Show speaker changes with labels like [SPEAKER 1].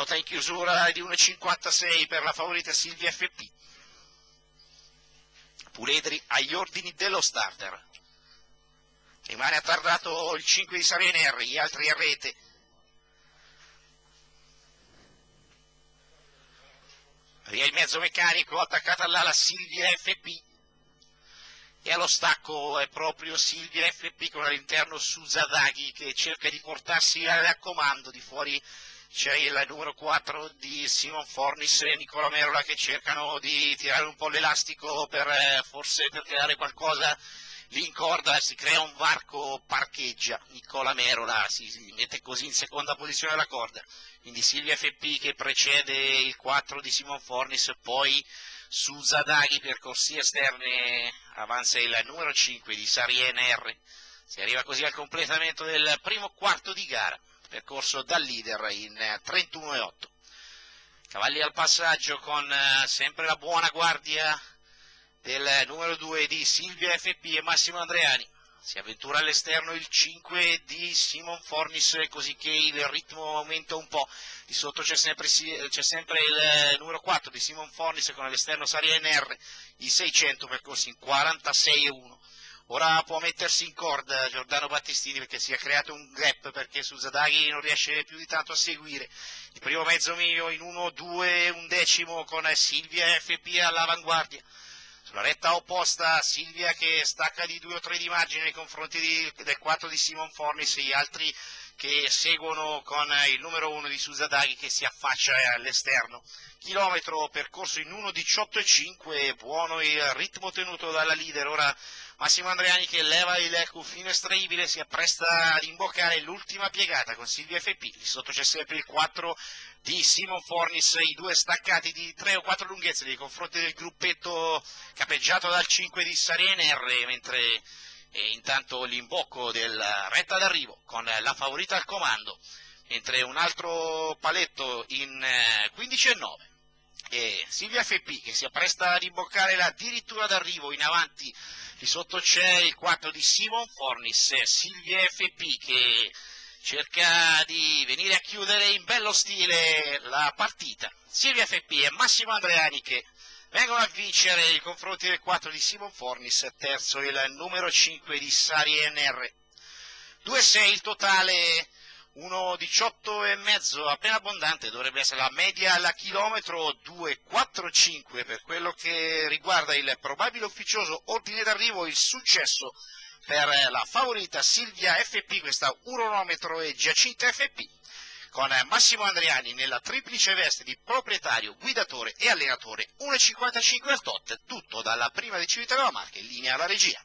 [SPEAKER 1] quota in chiusura di 1,56 per la favorita Silvia FP. Puledri agli ordini dello starter. Rimane attardato il 5 di Sarene R, gli altri a rete. Via il mezzo meccanico attaccato all'ala Silvia FP e allo stacco è proprio Silvia FP con all'interno Susadaghi che cerca di portarsi al comando di fuori c'è il numero 4 di Simon Fornis e Nicola Merola che cercano di tirare un po' l'elastico per eh, forse per creare qualcosa lì in corda si crea un varco parcheggia. Nicola Merola si mette così in seconda posizione la corda. Quindi Silvia FP che precede il 4 di Simon Fornis poi su Zadaghi per corsie esterne avanza il numero 5 di Sarien R. Si arriva così al completamento del primo quarto di gara percorso dal leader in 31,8. Cavalli al passaggio con eh, sempre la buona guardia del numero 2 di Silvia FP e Massimo Andreani. Si avventura all'esterno il 5 di Simon Fornis, così che il ritmo aumenta un po'. Di sotto c'è sempre, c'è sempre il numero 4 di Simon Fornis con all'esterno Saria NR, i 600 percorsi in 46,1. Ora può mettersi in corda Giordano Battistini perché si è creato un gap perché su Zadaghi non riesce più di tanto a seguire. Il primo mezzo miglio in 1-2, un decimo con Silvia FP all'avanguardia. Sulla retta opposta Silvia che stacca di 2 o 3 di margine nei confronti di, del 4 di Simon Fornis e gli altri che seguono con il numero 1 di Susadaghi che si affaccia all'esterno. Chilometro percorso in 1.18.5, buono il ritmo tenuto dalla leader. Ora Massimo Andreani che leva il cuffino estraibile si appresta ad imboccare l'ultima piegata con Silvia. Lì sotto c'è sempre il 4 di Simon Fornis, i due staccati di 3 o 4 lunghezze nei confronti del gruppetto capeggiato dal 5 di Sarene R, mentre e intanto l'imbocco della retta d'arrivo con la favorita al comando, mentre un altro paletto in 15 eh, e 9 e Silvia FP che si appresta ad imboccare addirittura d'arrivo in avanti, di sotto c'è il 4 di Simon Fornis, Silvia FP che cerca di venire a chiudere in bello stile la partita, Silvia FP e Massimo Andreani che vengono a vincere i confronti del 4 di Simon Fornis, terzo il numero 5 di Sari NR. 2-6 il totale, 1-18 e mezzo, appena abbondante, dovrebbe essere la media alla chilometro 2-4-5 per quello che riguarda il probabile ufficioso ordine d'arrivo, il successo per la favorita Silvia FP, questa uronometro e Giacinta FP con Massimo Andriani nella triplice veste di proprietario, guidatore e allenatore 1,55 al tot, tutto dalla prima di Civitavella Marche in linea alla regia.